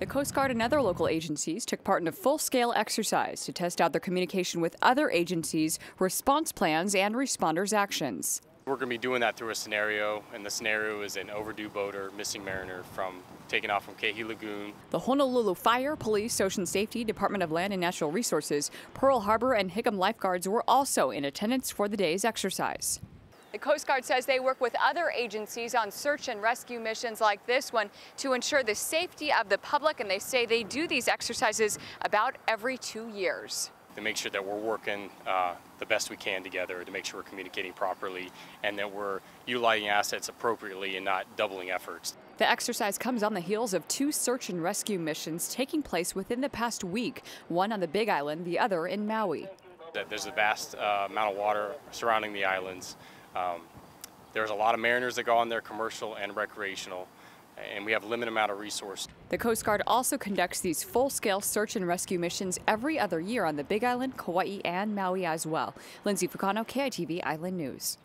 The Coast Guard and other local agencies took part in a full scale exercise to test out their communication with other agencies, response plans, and responders' actions. We're going to be doing that through a scenario, and the scenario is an overdue boat or missing mariner from taking off from Keehi Lagoon. The Honolulu Fire, Police, Ocean Safety, Department of Land and Natural Resources, Pearl Harbor, and Hickam lifeguards were also in attendance for the day's exercise. The Coast Guard says they work with other agencies on search and rescue missions like this one to ensure the safety of the public, and they say they do these exercises about every two years. To make sure that we're working uh, the best we can together, to make sure we're communicating properly, and that we're utilizing assets appropriately and not doubling efforts. The exercise comes on the heels of two search and rescue missions taking place within the past week, one on the Big Island, the other in Maui. There's a vast uh, amount of water surrounding the islands. Um, there's a lot of mariners that go on there, commercial and recreational, and we have a limited amount of resource. The Coast Guard also conducts these full-scale search and rescue missions every other year on the Big Island, Kauai, and Maui as well. Lindsey Fukano, KITV Island News.